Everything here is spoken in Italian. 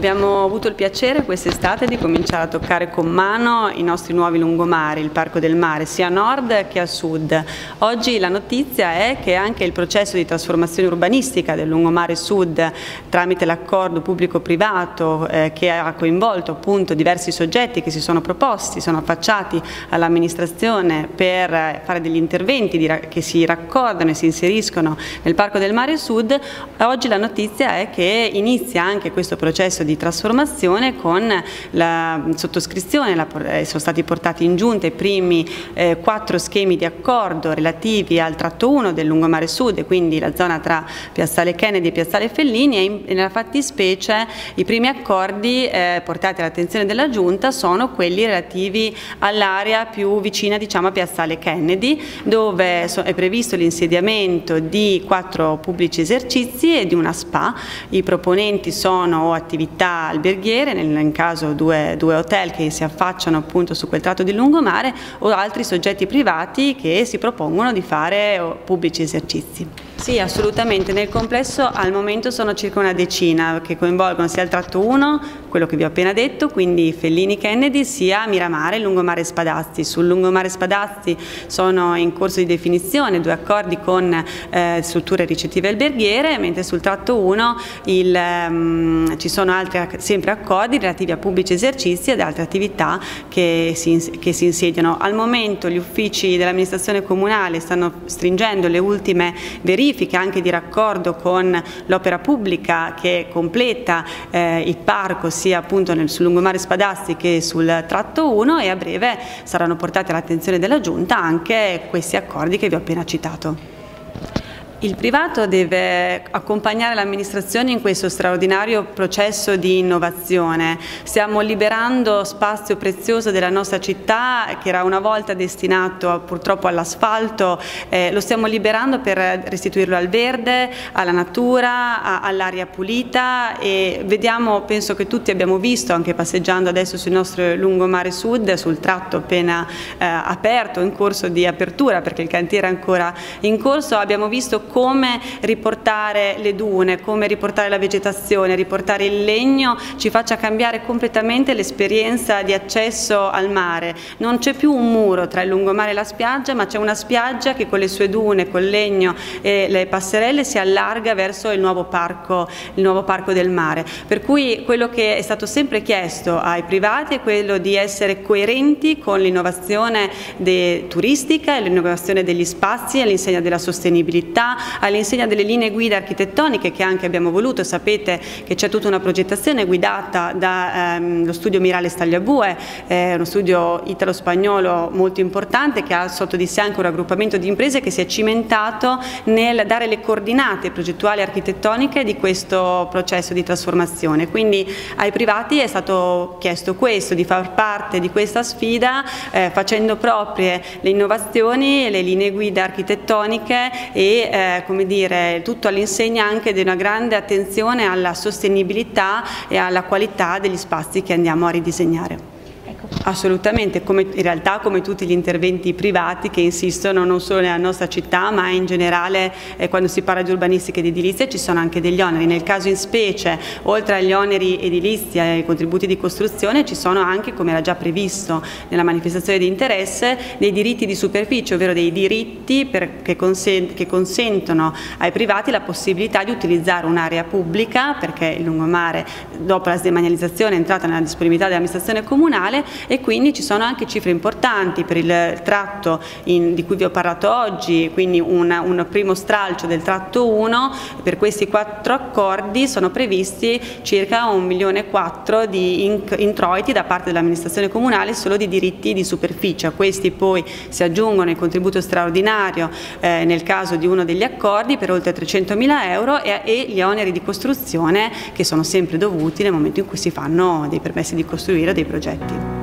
Abbiamo avuto il piacere quest'estate di cominciare a toccare con mano i nostri nuovi lungomari, il Parco del Mare, sia a nord che a sud. Oggi la notizia è che anche il processo di trasformazione urbanistica del lungomare sud tramite l'accordo pubblico-privato eh, che ha coinvolto appunto diversi soggetti che si sono proposti, sono affacciati all'amministrazione per fare degli interventi che si raccordano e si inseriscono nel Parco del Mare Sud, oggi la notizia è che inizia anche questo processo processo di trasformazione con la sottoscrizione, la, eh, sono stati portati in giunta i primi eh, quattro schemi di accordo relativi al tratto 1 del lungomare sud, quindi la zona tra Piazzale Kennedy e Piazzale Fellini e, in, nella fattispecie i primi accordi eh, portati all'attenzione della giunta sono quelli relativi all'area più vicina diciamo, a Piazzale Kennedy dove so, è previsto l'insediamento di quattro pubblici esercizi e di una spa. I proponenti sono attività attività alberghiere, nel caso due, due, hotel che si affacciano appunto su quel tratto di lungomare o altri soggetti privati che si propongono di fare pubblici esercizi. Sì, assolutamente. Nel complesso al momento sono circa una decina che coinvolgono sia il tratto 1, quello che vi ho appena detto, quindi Fellini Kennedy, sia Miramare e Lungomare Spadazzi. Sul Lungomare Spadazzi sono in corso di definizione due accordi con eh, strutture ricettive alberghiere, mentre sul tratto 1 il, um, ci sono altri sempre accordi relativi a pubblici esercizi ed altre attività che si, che si insediano. Al momento gli uffici dell'amministrazione comunale stanno stringendo le ultime verifiche verifiche anche di raccordo con l'opera pubblica che completa eh, il parco sia appunto nel, sul lungomare Spadasti che sul tratto 1 e a breve saranno portati all'attenzione della Giunta anche questi accordi che vi ho appena citato. Il privato deve accompagnare l'amministrazione in questo straordinario processo di innovazione. Stiamo liberando spazio prezioso della nostra città che era una volta destinato purtroppo all'asfalto, eh, lo stiamo liberando per restituirlo al verde, alla natura, all'aria pulita e vediamo, penso che tutti abbiamo visto anche passeggiando adesso sul nostro lungomare sud, sul tratto appena eh, aperto, in corso di apertura perché il cantiere è ancora in corso, abbiamo visto come riportare le dune, come riportare la vegetazione, riportare il legno ci faccia cambiare completamente l'esperienza di accesso al mare. Non c'è più un muro tra il lungomare e la spiaggia, ma c'è una spiaggia che con le sue dune, col legno e le passerelle si allarga verso il nuovo parco, il nuovo parco del mare. Per cui quello che è stato sempre chiesto ai privati è quello di essere coerenti con l'innovazione turistica e l'innovazione degli spazi all'insegna della sostenibilità, all'insegna delle linee guida architettoniche che anche abbiamo voluto, sapete che c'è tutta una progettazione guidata dallo ehm, studio Mirale Stagliabue, eh, uno studio italo-spagnolo molto importante che ha sotto di sé anche un raggruppamento di imprese che si è cimentato nel dare le coordinate progettuali architettoniche di questo processo di trasformazione. Quindi ai privati è stato chiesto questo, di far parte di questa sfida eh, facendo proprie le innovazioni, le linee guida architettoniche e eh, come dire, tutto all'insegna anche di una grande attenzione alla sostenibilità e alla qualità degli spazi che andiamo a ridisegnare. Assolutamente, come, in realtà come tutti gli interventi privati che insistono non solo nella nostra città ma in generale eh, quando si parla di urbanistica ed edilizia ci sono anche degli oneri, nel caso in specie oltre agli oneri edilizi e ai contributi di costruzione ci sono anche come era già previsto nella manifestazione di interesse dei diritti di superficie, ovvero dei diritti per, che, consen che consentono ai privati la possibilità di utilizzare un'area pubblica perché il lungomare dopo la sdemanializzazione è entrata nella disponibilità dell'amministrazione comunale e quindi ci sono anche cifre importanti per il tratto in, di cui vi ho parlato oggi, quindi una, un primo stralcio del tratto 1, per questi quattro accordi sono previsti circa un milione e quattro di introiti da parte dell'amministrazione comunale solo di diritti di superficie, a questi poi si aggiungono il contributo straordinario eh, nel caso di uno degli accordi per oltre 300 mila euro e, e gli oneri di costruzione che sono sempre dovuti nel momento in cui si fanno dei permessi di costruire dei progetti.